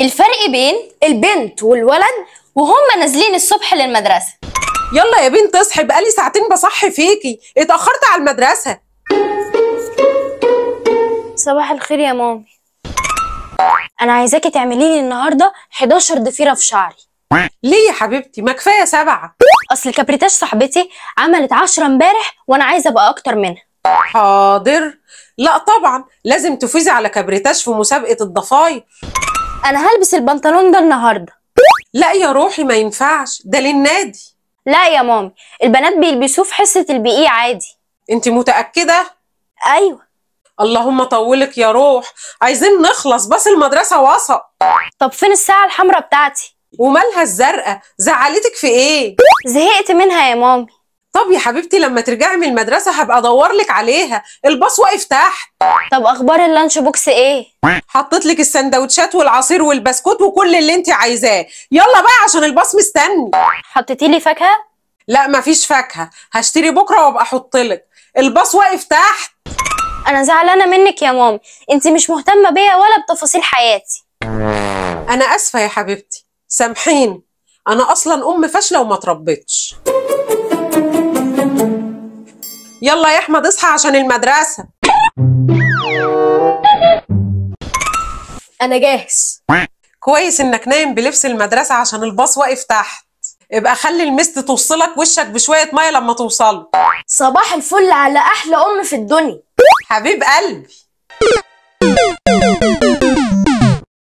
الفرق بين البنت والولد وهم نازلين الصبح للمدرسة. يلا يا بنت اصحي بقالي ساعتين بصحي فيكي. اتأخرت على المدرسة. صباح الخير يا مامي. أنا عايزاكي تعملي لي النهارده 11 ضفيرة في شعري. ليه يا حبيبتي؟ ما كفاية سبعة. أصل كابريتاش صاحبتي عملت 10 امبارح وأنا عايزة أبقى أكتر منها. حاضر. لا طبعا لازم تفوزي على كبريتاش في مسابقة الضفاير أنا هلبس البنطلون ده النهارده. لا يا روحي ما ينفعش. ده للنادي. لا يا مامي البنات بيلبسوه في حصة ال PE عادي. انت متأكدة؟ أيوه. اللهم طولك يا روح. عايزين نخلص بس المدرسة وسط. طب فين الساعة الحمراء بتاعتي؟ ومالها الزرقاء؟ زعلتك في إيه؟ زهقت منها يا مامي. طب يا حبيبتي لما ترجعي من المدرسة هبقى أدور لك عليها. الباص واقف تحت. طب أخبار ال lunch box إيه؟ حطيت لك السندوتشات والعصير والبسكوت وكل اللي انت عايزاه. يلا بقى عشان الباص مستني. حطيتي لي فاكهة؟ لا مفيش فاكهة. هشتري بكرة وأبقى أحط لك. الباص واقف تحت. أنا زعلانة منك يا مامي. انت مش مهتمة بيا ولا بتفاصيل حياتي. أنا آسفة يا حبيبتي. سامحيني. أنا أصلا أم فاشلة وما تربيتش يلا يا أحمد اصحى عشان المدرسة. أنا جاهز. كويس إنك نايم بلبس المدرسة عشان الباص واقف تحت. ابقى خلي المست توصلك وشك بشوية مية لما توصل صباح الفل على أحلى أم في الدنيا. حبيب قلبي.